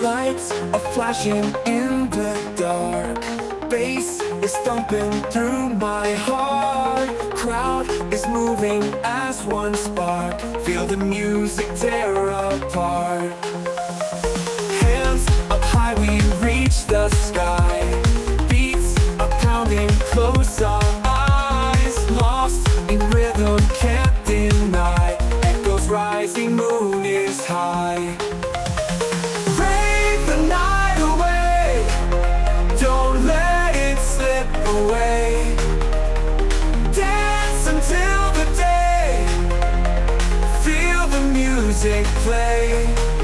Lights are flashing in the dark. Bass is thumping through my heart. Crowd is moving as one spark. Feel the music tear apart is high. Rave the night away. Don't let it slip away. Dance until the day. Feel the music play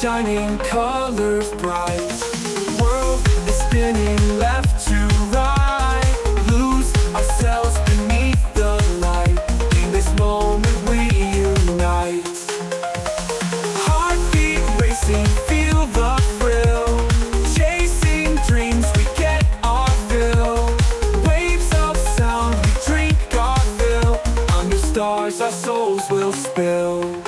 shining, colors bright. World is spinning left to right. Lose ourselves beneath the light. In this moment we unite. Heartbeat racing, feel the thrill. Chasing dreams, we get our fill. Waves of sound, we drink our fill. Under stars our souls will spill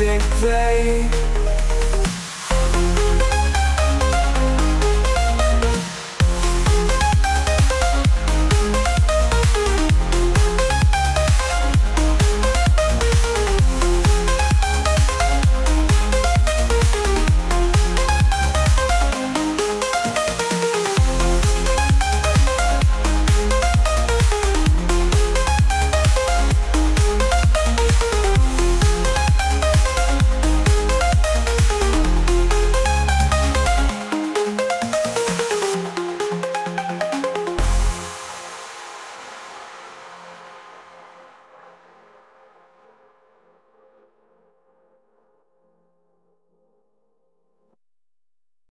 until the